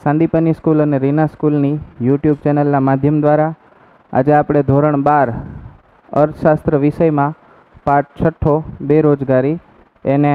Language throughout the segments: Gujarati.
સાંદીપની સ્કૂલ અને રીના સ્કૂલની યુટ્યુબ ચેનલના માધ્યમ દ્વારા આજે આપણે ધોરણ બાર અર્થશાસ્ત્ર વિષયમાં પાઠ છઠ્ઠો બેરોજગારી એને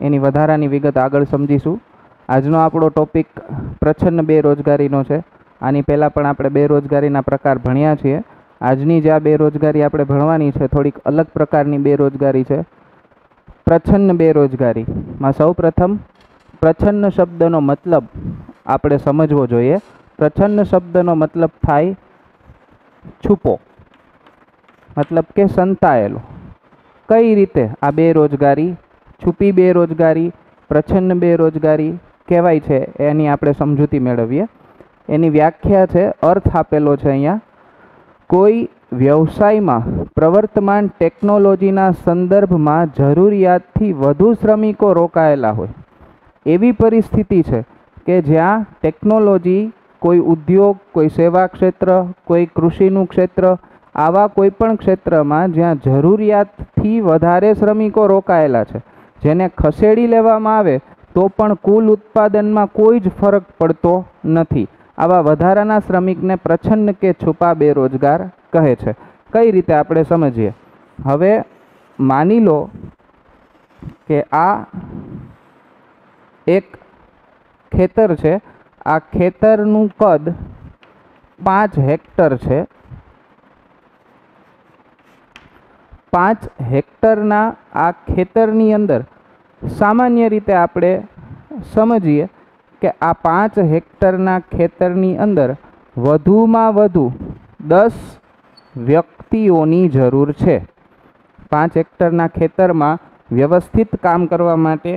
એની વધારાની વિગત આગળ સમજીશું. આજનો આપણો ટોપિક પ્રચ્છન્ન બેરોજગારીનો છે. આની પહેલાં પણ આપણે બેરોજગારીના પ્રકાર ભણ્યા છીએ. આજની જે આ બેરોજગારી આપણે ભણવાની છે થોડીક અલગ પ્રકારની બેરોજગારી છે. પ્રચ્છન્ન બેરોજગારીમાં સૌ પ્રથમ પ્રચ્છન્ન શબ્દનો મતલબ આપણે સમજવો જોઈએ. પ્રચ્છન્ન શબ્દનો મતલબ થાય છુપો. મતલબ કે સંતાયેલો. કઈ રીતે? આ બેરોજગારી છુપી બેરોજગારી પ્રચ્છન્ન બેરોજગારી કહેવાય છે, એની આપણે સમજૂતી મેળવીએ. એની વ્યાખ્યા છે, અર્થ આપેલો છે અહીંયા. કોઈ વ્યવસાયમાં પ્રવર્તમાન ટેકનોલોજીના સંદર્ભમાં જરૂરિયાતથી વધુ શ્રમિકો રોકાયેલા હોય. એવી પરિસ્થિતિ છે કે જ્યાં ટેકનોલોજી કોઈ ઉદ્યોગ, કોઈ સેવા ક્ષેત્ર, કોઈ કૃષિનું ક્ષેત્ર, આવા કોઈ પણ ક્ષેત્રમાં જ્યાં જરૂરિયાતથી વધારે શ્રમિકો રોકાયેલા છે, જેને ખસેડી લેવામાં આવે, તો પણ કુલ ઉત્પાદનમાં કોઈ જ ફરક પડતો નથી. આવા વધારાના શ્રમિકને પ્રછન્ન કે છુપા બેરોજગાર કહે છે. કઈ રીતે આપણે સમજીએ? હવે માની લો કે આ એક ખેતર છે. આ ખેતરનું કદ પાંચ હેક્ટર છે. પાંચ હેક્ટરના આ ખેતરની અંદર સામાન્ય રીતે આપણે સમજીએ કે આ પાંચ હેક્ટરના ખેતરની અંદર વધુમાં વધુ દસ વ્યક્તિઓની જરૂર છે. પાંચ હેક્ટરના ખેતરમાં વ્યવસ્થિત કામ કરવા માટે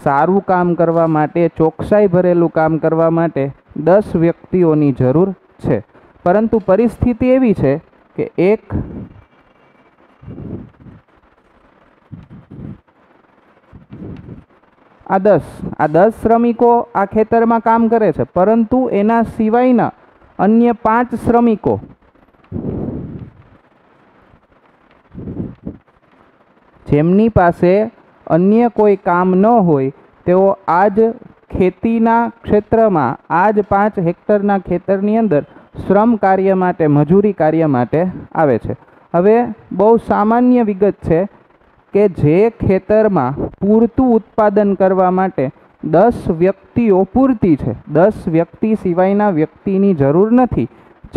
સારું કામ કરવા માટે, ચોકસાઈ ભરેલું કામ કરવા માટે દસ વ્યક્તિઓની જરૂર છે. પરંતુ પરિસ્થિતિ એવી છે કે એક આ દસ આ દસ શ્રમિકો આ ખેતરમાં કામ કરે છે, પરંતુ એના સિવાયના અન્ય પાંચ શ્રમિકો જેમની પાસે અન્ય કોઈ કામ ન હોય, તેઓ આ જ ખેતીના ક્ષેત્રમાં આ જ પાંચ હેક્ટરના ખેતરની અંદર શ્રમ કાર્ય માટે, મજૂરી કાર્ય માટે આવે છે. હવે બહુ સામાન્ય વિગત છે કે જે ખેતરમાં પૂરતું ઉત્પાદન કરવા માટે દસ વ્યક્તિઓ પૂરતી છે. દસ વ્યક્તિ સિવાયના વ્યક્તિની જરૂર નથી.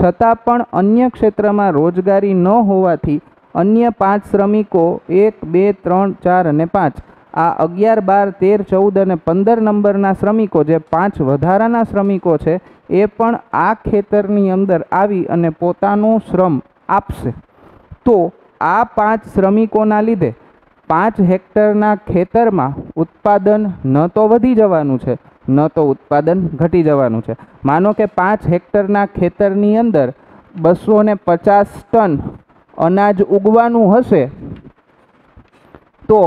છતાં પણ અન્ય ક્ષેત્રમાં રોજગારી ન હોવાથી અન્ય પાંચ શ્રમિકો એક, બે, ત્રણ, ચાર અને પાંચ. આ અગિયાર, બાર, તેર, ચૌદ અને પંદર નંબરના શ્રમિકો જે પાંચ વધારાના શ્રમિકો છે, એ પણ આ ખેતરની અંદર આવી અને પોતાનું શ્રમ આપશે. તો આ પાંચ શ્રમિકોના લીધે પાંચ હેક્ટરના ખેતરમાં ઉત્પાદન ન તો વધી જવાનું છે, ન તો ઉત્પાદન ઘટી જવાનું છે. માનો કે પાંચ હેક્ટરના ખેતરની અંદર બસો પચાસ ટન અનાજ ઉગવાનું હશે, તો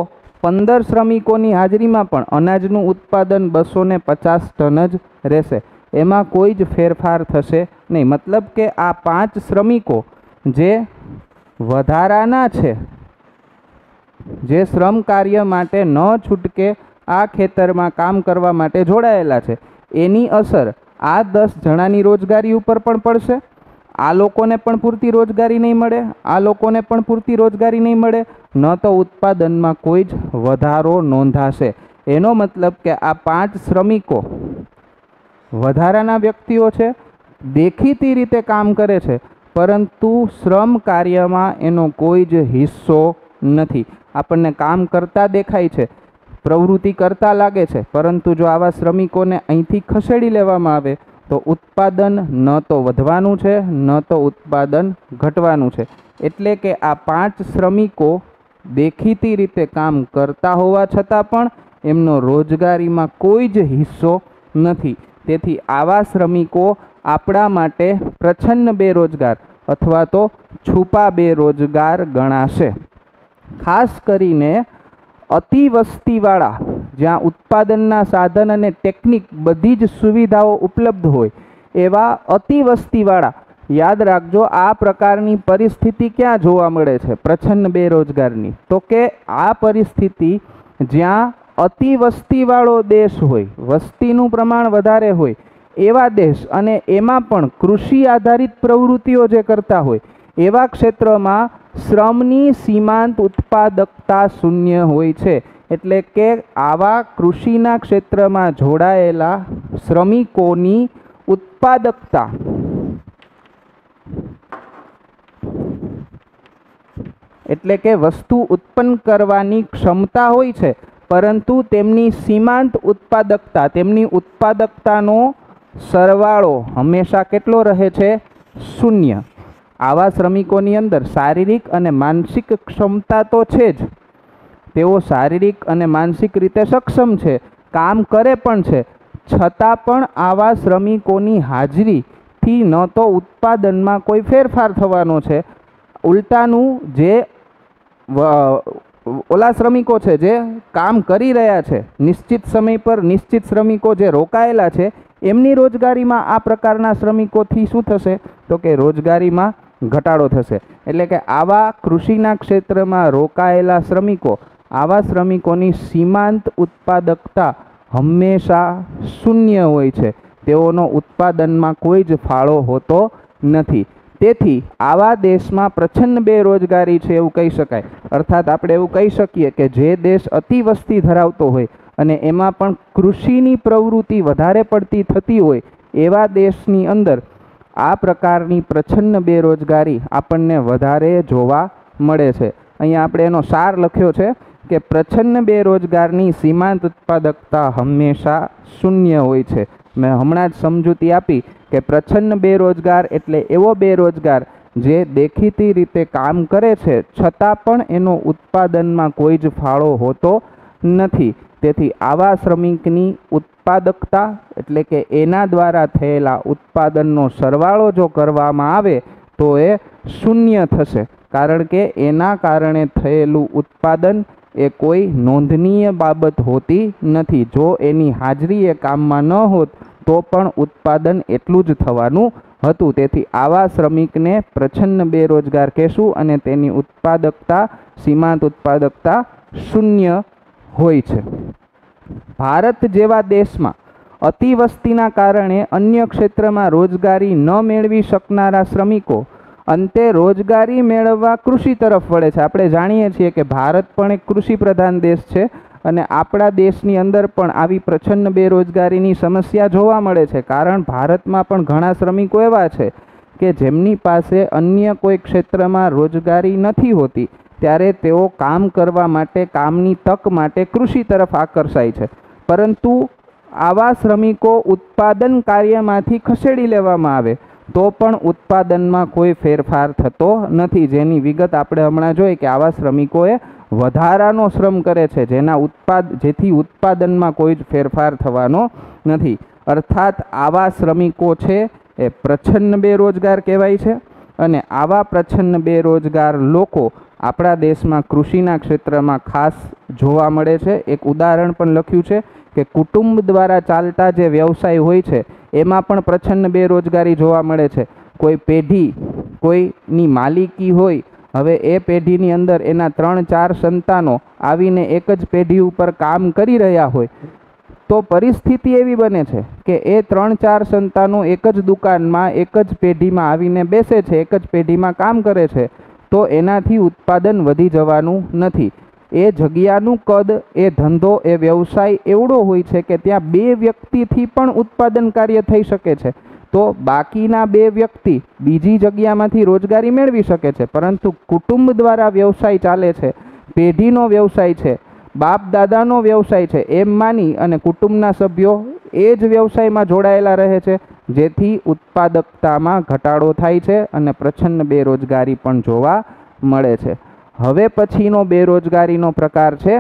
પંદર શ્રમિકોની હાજરીમાં પણ અનાજનું ઉત્પાદન બસો ને પચાસ ટન જ રહેશે. એમાં કોઈ જ ફેરફાર થશે નહીં. મતલબ કે આ પાંચ શ્રમિકો જે વધારાના છે, જે શ્રમ કાર્ય માટે ન છૂટકે આ ખેતરમાં કામ કરવા માટે જોડાયેલા છે, એની અસર આ દસ જણાની રોજગારી ઉપર પણ પડશે. આ લોકોને પણ પૂરતી રોજગારી નહીં મળે, આ લોકોને પણ પૂરતી રોજગારી નહીં મળે, ન તો ઉત્પાદનમાં કોઈ જ વધારો નોંધાશે. એનો મતલબ કે આ પાંચ શ્રમિકો વધારાના વ્યક્તિઓ છે, દેખીતી રીતે કામ કરે છે, પરંતુ શ્રમ કાર્યમાં એનો કોઈ જ હિસ્સો નથી. આપણને કામ કરતા દેખાય છે, પ્રવૃત્તિ કરતા લાગે છે, પરંતુ જો આવા શ્રમિકોને અહીંથી ખસેડી લેવામાં આવે તો ઉત્પાદન ન તો વધવાનું છે, ન તો ઉત્પાદન ઘટવાનું છે. એટલે કે આ પાંચ શ્રમિકો દેખીતી રીતે કામ કરતા હોવા છતાં પણ એમનો રોજગારીમાં કોઈ જ હિસ્સો નથી. તેથી આવા શ્રમિકો આપણા માટે પ્રછન્ન બેરોજગાર અથવા તો છુપા બેરોજગાર ગણાશે. ખાસ કરીને અતિ વસ્તીવાળા જ્યાં ઉત્પાદનના સાધન અને ટેકનિક બધી જ સુવિધાઓ ઉપલબ્ધ હોય, એવા અતિવસ્તીવાળા યાદ રાખજો, આ પ્રકારની પરિસ્થિતિ ક્યાં જોવા મળે છે? પ્રછન્ન બેરોજગારની. તો કે આ પરિસ્થિતિ જ્યાં અતિવસ્તીવાળો દેશ હોય, વસ્તીનું પ્રમાણ વધારે હોય, એવા દેશ અને એમાં પણ કૃષિ આધારિત પ્રવૃત્તિઓ જે કરતા હોય, એવા ક્ષેત્રોમાં શ્રમની સીમાંત ઉત્પાદકતા શૂન્ય હોય છે. એટલે કે આવા કૃષિના ક્ષેત્રમાં જોડાયેલા શ્રમિકોની ઉત્પાદકતા. એટલે કે વસ્તુ ઉત્પન્ન કરવાની ક્ષમતા હોય છે, પરંતુ તેમની સીમાંત ઉત્પાદકતા, તેમની ઉત્પાદકતાનો સરવાળો હંમેશા કેટલો રહે છે? શૂન્ય. આવા શ્રમિકોની અંદર શારીરિક અને માનસિક ક્ષમતા તો છે જ તેઓ શારીરિક અને માનસિક રીતે સક્ષમ છે, કામ કરે પણ છે. છતાં પણ આવા શ્રમિકોની હાજરીથી ન તો ઉત્પાદનમાં કોઈ ફેરફાર થવાનો છે. ઉલટાનું જે ઓલા શ્રમિકો છે જે કામ કરી રહ્યા છે, નિશ્ચિત સમય પર નિશ્ચિત શ્રમિકો જે રોકાયેલા છે, એમની રોજગારીમાં આ પ્રકારના શ્રમિકોથી શું થશે? તો કે રોજગારીમાં ઘટાડો થશે. એટલે કે આવા કૃષિના ક્ષેત્રમાં રોકાયેલા શ્રમિકો આવા શ્રમિકોની સીમાંત ઉત્પાદકતા હંમેશા શૂન્ય હોય છે. તેઓનો ઉત્પાદનમાં કોઈ જ ફાળો હોતો નથી. તેથી આવા દેશમાં પ્રછન્ન બેરોજગારી છે એવું કહી શકાય. અર્થાત આપણે એવું કહી શકીએ કે જે દેશ અતિવસ્તી ધરાવતો હોય અને એમાં પણ કૃષિની પ્રવૃત્તિ વધારે પડતી થતી હોય એવા દેશની અંદર આ પ્રકારની પ્રચ્છન્ન બેરોજગારી આપણને વધારે જોવા મળે છે. અહીંયા આપણે એનો સાર લખ્યો છે. કે પ્રછન્ન બેરોજગારની સીમાંત ઉત્પાદકતા હંમેશા શૂન્ય હોય છે. મેં હમણાં જ સમજૂતી આપી કે પ્રછન્ન બેરોજગાર એટલે એવો બેરોજગાર જે દેખીતી રીતે કામ કરે છે, છતાં પણ એનો ઉત્પાદનમાં કોઈ જ ફાળો હોતો નથી. તેથી આવા શ્રમિકની ઉત્પાદકતા એટલે કે એના દ્વારા થયેલા ઉત્પાદનનો સરવાળો જો કરવામાં આવે, તો એ શૂન્ય થશે. કારણ કે એના કારણે થયેલું ઉત્પાદન એ કોઈ નોંધનીય બાબત હોતી નથી. જો એની હાજરી એ કામમાં ન હોત, તો પણ ઉત્પાદન એટલું જ થવાનું હતું. તેથી આવા શ્રમિકને પ્રછન્ન બેરોજગાર કહેશું અને તેની ઉત્પાદકતા, સીમાંત ઉત્પાદકતા શૂન્ય હોય છે. ભારત જેવા દેશમાં અતિવસ્તીના કારણે અન્ય ક્ષેત્રમાં રોજગારી ન મેળવી શકનારા શ્રમિકો અંતે રોજગારી મેળવવા કૃષિ તરફ વળે છે. આપણે જાણીએ છીએ કે ભારત પણ એક કૃષિ પ્રધાન દેશ છે અને આપણા દેશની અંદર પણ આવી પ્રચંડ બેરોજગારીની સમસ્યા જોવા મળે છે. કારણ ભારતમાં પણ ઘણા શ્રમિકો એવા છે કે જેમની પાસે અન્ય કોઈ ક્ષેત્રમાં રોજગારી નથી હોતી. ત્યારે તેઓ કામ કરવા માટે, કામની તક માટે કૃષિ તરફ આકર્ષાય છે. પરંતુ આવા શ્રમિકો ઉત્પાદન કાર્યમાંથી ખસેડી લેવામાં આવે. તો પણ ઉત્પાદનમાં કોઈ ફેરફાર થતો નથી. જેની વિગત આપણે હમણાં જોઈ કે આવા શ્રમિકોએ વધારાનો શ્રમ કરે છે. જેના ઉત્પાદ, જેથી ઉત્પાદનમાં કોઈ જ ફેરફાર થવાનો નથી. અર્થાત આવા શ્રમિકો છે એ પ્રચ્છન્ન બેરોજગાર કહેવાય છે અને આવા પ્રચ્છન્ન બેરોજગાર લોકો આપણા દેશમાં કૃષિના ક્ષેત્રમાં ખાસ જોવા મળે છે. એક ઉદાહરણ પણ લખ્યું છે કે કુટુંબ દ્વારા ચાલતા જે વ્યવસાય હોય છે એમાં પણ પ્રછન્ન બેરોજગારી જોવા મળે છે. કોઈ પેઢી, કોઈની માલિકી હોય, હવે એ પેઢીની અંદર એના ત્રણ ચાર સંતાનો આવીને એક જ પેઢી ઉપર કામ કરી રહ્યા હોય, તો પરિસ્થિતિ એવી બને છે કે એ ત્રણ ચાર સંતાનો એક જ દુકાનમાં, એક જ પેઢીમાં આવીને બેસે છે, એક જ પેઢીમાં કામ કરે છે, તો એનાથી ઉત્પાદન વધી જવાનું નથી. એ જગ્યાનું કદ, એ ધંધો, એ વ્યવસાય એવડો હોય છે કે ત્યાં બે વ્યક્તિથી પણ ઉત્પાદન કાર્ય થઈ શકે છે. તો બાકીના બે વ્યક્તિ બીજી જગ્યામાંથી રોજગારી મેળવી શકે છે. પરંતુ કુટુંબ દ્વારા વ્યવસાય ચાલે છે, પેઢીનો વ્યવસાય છે, બાપ દાદાનો વ્યવસાય છે, એમ માની અને કુટુંબના સભ્યો એ જ વ્યવસાયમાં જોડાયેલા રહે છે, જેથી ઉત્પાદકતામાં ઘટાડો થાય છે અને પ્રછન્ન બેરોજગારી પણ જોવા મળે છે. હવે પછીનો બેરોજગારીનો પ્રકાર છે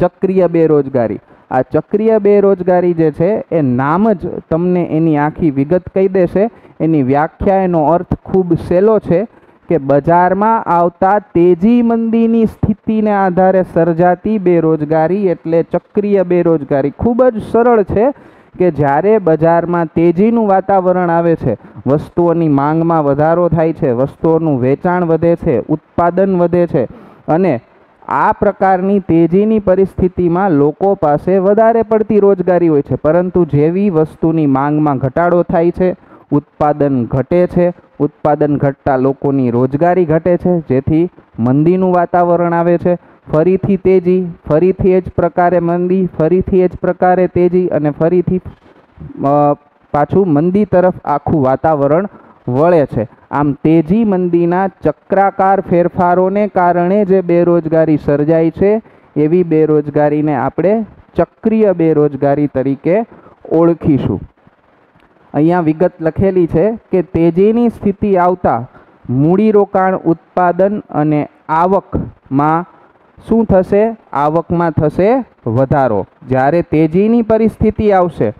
ચક્રીય બેરોજગારી. આ ચક્રીય બેરોજગારી જે છે એ નામ જ તમને એની આખી વિગત કહી દેશે. એની વ્યાખ્યા એનો અર્થ ખૂબ સહેલો છે કે બજારમાં આવતા તેજી મંદીની સ્થિતિને આધારે સર્જાતી બેરોજગારી એટલે ચક્રીય બેરોજગારી. ખૂબ જ સરળ છે કે જ્યારે બજારમાં તેજીનું વાતાવરણ આવે છે, વસ્તુઓની માંગમાં વધારો થાય છે, વસ્તુઓનું વેચાણ વધે છે, ઉત્પાદન વધે છે અને આ પ્રકારની તેજીની પરિસ્થિતિમાં લોકો પાસે વધારે પડતી રોજગારી હોય છે. પરંતુ જેવી વસ્તુની માંગમાં ઘટાડો થાય છે, ઉત્પાદન ઘટે છે, ઉત્પાદન ઘટતા લોકોની રોજગારી ઘટે છે, જેથી મંદીનું વાતાવરણ આવે છે ફરીથી તેજી, ફરીથી એ જ પ્રકારે મંદી, ફરીથી એ જ પ્રકારે તેજી અને ફરીથી પાછું મંદી તરફ આખું વાતાવરણ વળે છે. આમ તેજી મંદીના ચક્રાકાર ફેરફારોને કારણે જે બેરોજગારી સર્જાય છે, એવી બેરોજગારીને આપણે ચક્રીય બેરોજગારી તરીકે ઓળખીશું. અહીંયા વિગત લખેલી છે કે તેજીની સ્થિતિ આવતા મૂડીરોકાણ ઉત્પાદન અને આવકમાં શું થશે? આવકમાં થશે વધારો. જ્યારે તેજીની પરિસ્થિતિ આવશે.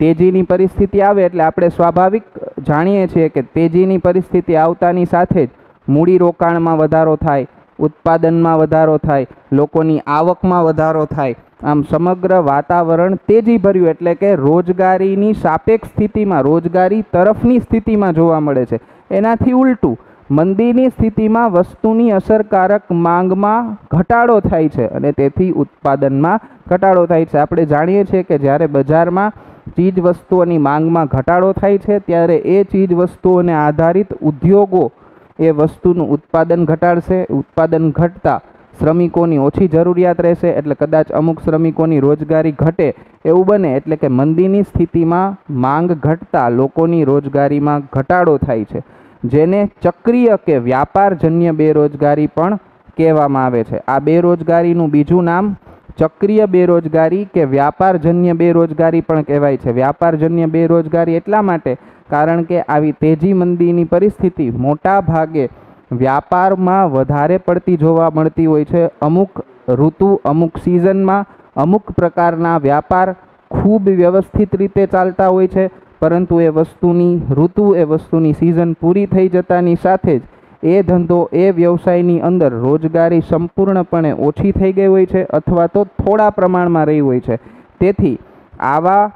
તેજીની પરિસ્થિતિ આવે એટલે આપણે સ્વાભાવિક જાણીએ છીએ કે તેજીની પરિસ્થિતિ આવતાની સાથે જ મૂડીરોકાણમાં વધારો થાય, ઉત્પાદનમાં વધારો થાય, લોકોની આવકમાં વધારો થાય. આમ સમગ્ર વાતાવરણ તેજી ભર્યું એટલે કે રોજગારીની સાપેક્ષ સ્થિતિમાં, રોજગારી તરફની સ્થિતિમાં જોવા મળે છે. એનાથી ઉલટું મંદીની સ્થિતિમાં વસ્તુની અસરકારક માંગમાં ઘટાડો થાય છે અને તેથી ઉત્પાદનમાં ઘટાડો થાય છે. આપણે જાણીએ છીએ કે જ્યારે બજારમાં ચીજ વસ્તુઓની માંગમાં ઘટાડો થાય છે, ત્યારે એ ચીજ વસ્તુઓને આધારિત ઉદ્યોગો એ વસ્તુનું ઉત્પાદન ઘટાડશે. ઉત્પાદન ઘટતા શ્રમિકોની ઓછી જરૂરિયાત રહેશે, એટલે કદાચ અમુક શ્રમિકોની રોજગારી ઘટે એવું બને, એટલે કે મંદીની સ્થિતિમાં માંગ ઘટતા લોકોની રોજગારીમાં ઘટાડો થાય છે. જેને ચક્રીય કે વ્યાપારજન્ય બેરોજગારી પણ કહેવામાં આવે છે. આ બેરોજગારીનું બીજું નામ ચક્રીય બેરોજગારી કે વ્યાપારજન્ય બેરોજગારી પણ કહેવાય છે. વ્યાપારજન્ય બેરોજગારી એટલા માટે કારણ કે આવી તેજી મંદીની પરિસ્થિતિ મોટા ભાગે વ્યાપારમાં વધારે પડતી જોવા મળતી હોય છે. અમુક ઋતુ, અમુક સિઝનમાં અમુક પ્રકારના વ્યાપાર ખૂબ વ્યવસ્થિત રીતે ચાલતા હોય છે. પરંતુ એ વસ્તુની, ઋતુ એ વસ્તુની સિઝન પૂરી થઈ જતાની સાથે જ એ ધંધો એ વ્યવસાયની અંદર રોજગારી સંપૂર્ણપણે ઓછી થઈ ગઈ હોય છે અથવા તો થોડા પ્રમાણમાં રહી હોય છે. તેથી આવા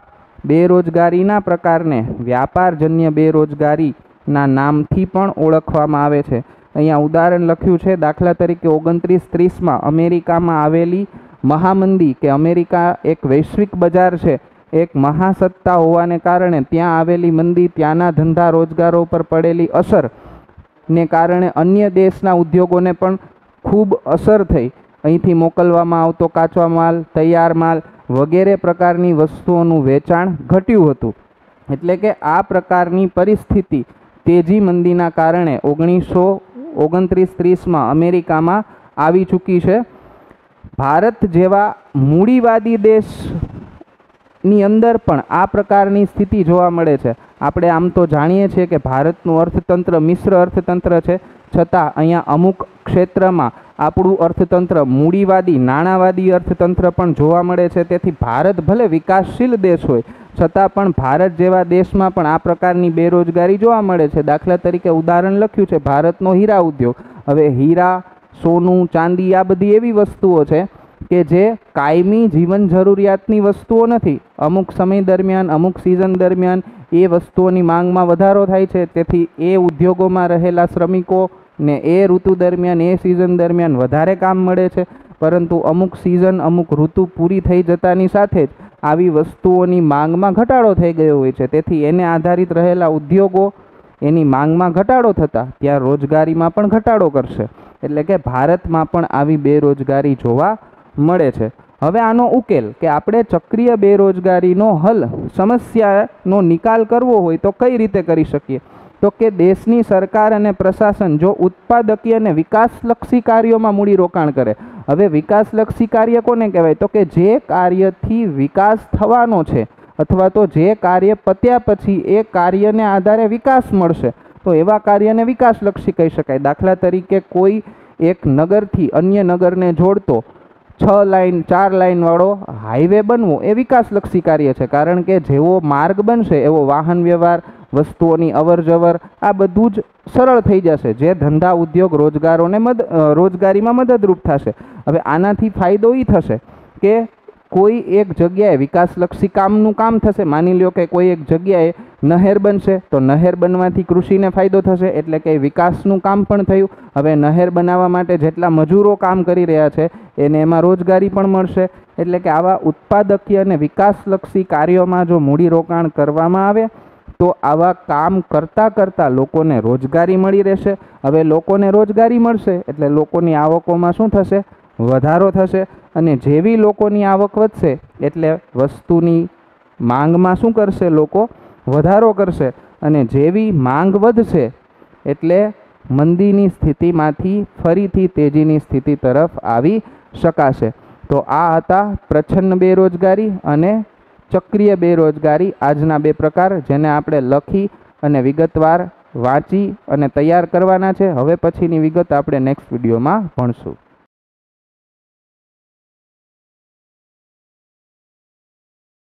બેરોજગારીના પ્રકારને વ્યાપારજન્ય બેરોજગારીના નામથી પણ ઓળખવામાં આવે છે. અહીંયા ઉદાહરણ લખ્યું છે, દાખલા તરીકે ઓગણત્રીસ ત્રીસમાં અમેરિકામાં આવેલી મહામંદી, કે અમેરિકા એક વૈશ્વિક બજાર છે એક મહાસત્તા હોવાને કારણે ત્યાં આવેલી મંદી, ત્યાંના ધંધા, રોજગારો પર પડેલી અસર ને કારણે અન્ય દેશના ઉદ્યોગોને પણ ખૂબ અસર થઈ. અહીંથી મોકલવામાં આવતો કાચો માલ, તૈયાર માલ વગેરે પ્રકારની વસ્તુઓનું વેચાણ ઘટ્યું હતું. એટલે કે આ પ્રકારની પરિસ્થિતિ તેજી મંદીના કારણે ઓગણીસો ઓગણત્રીસ ત્રીસમાં અમેરિકામાં આવી ચૂકી છે. ભારત જેવા મૂડીવાદી દેશની અંદર પણ આ પ્રકારની સ્થિતિ જોવા મળે છે. આપણે આમ તો જાણીએ છીએ કે ભારતનું અર્થતંત્ર મિશ્ર અર્થતંત્ર છે. છતાં અહીંયા અમુક ક્ષેત્રમાં આપણું અર્થતંત્ર મૂડીવાદી, નાણાવાદી અર્થતંત્ર પણ જોવા મળે છે. તેથી ભારત ભલે વિકાસશીલ દેશ હોય, છતાં પણ ભારત જેવા દેશમાં પણ આ પ્રકારની બેરોજગારી જોવા મળે છે. દાખલા તરીકે ઉદાહરણ લખ્યું છે, ભારતનો હીરા ઉદ્યોગ. હવે હીરા, સોનું, ચાંદી આ બધી એવી વસ્તુઓ છે કે જે કાયમી જીવન જરૂરિયાતની વસ્તુઓ નથી. અમુક સમય દરમિયાન, અમુક સિઝન દરમિયાન એ વસ્તુઓની માંગમાં વધારો થાય છે. તેથી એ ઉદ્યોગોમાં રહેલા શ્રમિકો ને એ ઋતુ દરમિયાન, એ સિઝન દરમિયાન વધારે કામ મળે છે. પરંતુ અમુક સિઝન અમુક ઋતુ પૂરી થઈ જતાની સાથે જ આવી વસ્તુઓની માંગમાં ઘટાડો થઈ ગયો હોય છે. તેથી એને આધારિત રહેલા ઉદ્યોગો એની માંગમાં ઘટાડો થતાં ત્યાં રોજગારીમાં પણ ઘટાડો કરશે. એટલે કે ભારતમાં પણ આવી બેરોજગારી જોવા મળે છે. હવે આનો ઉકેલ કે આપણે ચક્રીય બેરોજગારીનો હલ, સમસ્યાનો નિકાલ કરવો હોય તો કઈ રીતે કરી શકીએ? તો કે દેશની સરકાર અને પ્રશાસન જો ઉત્પાદકીય અને વિકાસલક્ષી કાર્યોમાં મૂડીરોકાણ કરે. હવે વિકાસલક્ષી કાર્ય કોને કહેવાય? તો કે જે કાર્યથી વિકાસ થવાનો છે અથવા તો જે કાર્ય પત્યા પછી એ કાર્યને આધારે વિકાસ મળશે. તો એવા કાર્યને વિકાસલક્ષી કહી શકાય. દાખલા તરીકે કોઈ એક નગરથી અન્ય નગરને જોડતો છ લાઇન ચાર લાઇનવાળો હાઈવે બનવો એ વિકાસલક્ષી કાર્ય છે. કારણ કે જેવો માર્ગ બનશે, એવો વાહન વ્યવહાર, વસ્તુઓની અવરજવર, આ બધું જ સરળ થઈ જશે. જે ધંધા ઉદ્યોગ રોજગારોને મદ રોજગારીમાં મદદરૂપ થશે. હવે આનાથી ફાયદો એ થશે કે કોઈ એક જગ્યાએ વિકાસલક્ષી કામનું કામ થશે, માની લ્યો કે કોઈ એક જગ્યાએ નહેર બનશે, તો નહેર બનવાથી કૃષિને ફાયદો થશે, એટલે કે વિકાસનું કામ પણ થયું. હવે નહેર બનાવવા માટે જેટલા મજૂરો કામ કરી રહ્યા છે, એને એમાં રોજગારી પણ મળશે. એટલે કે આવા ઉત્પાદકીય અને વિકાસલક્ષી કાર્યોમાં જો મૂડીરોકાણ કરવામાં આવે, તો આવા કામ કરતાં કરતાં લોકોને રોજગારી મળી રહેશે. હવે લોકોને રોજગારી મળશે, એટલે લોકોની આવકોમાં શું થશે? વધારો થશે. અને જેવી લોકોની આવક વધશે એટલે વસ્તુની માંગમાં શું કરશે? લોકો વધારો કરશે અને જેવી માંગ વધશે એટલે મંદીની સ્થિતિમાંથી ફરીથી તેજીની સ્થિતિ તરફ આવી શકાશે. તો આ હતા પ્રચ્છન્ન બેરોજગારી અને ચક્રીય બેરોજગારી. આજના બે પ્રકાર જેને આપણે લખી અને વિગતવાર વાંચી અને તૈયાર કરવાના છે. હવે પછીની વિગત આપણે નેક્સ્ટ વિડીયોમાં ભણશું.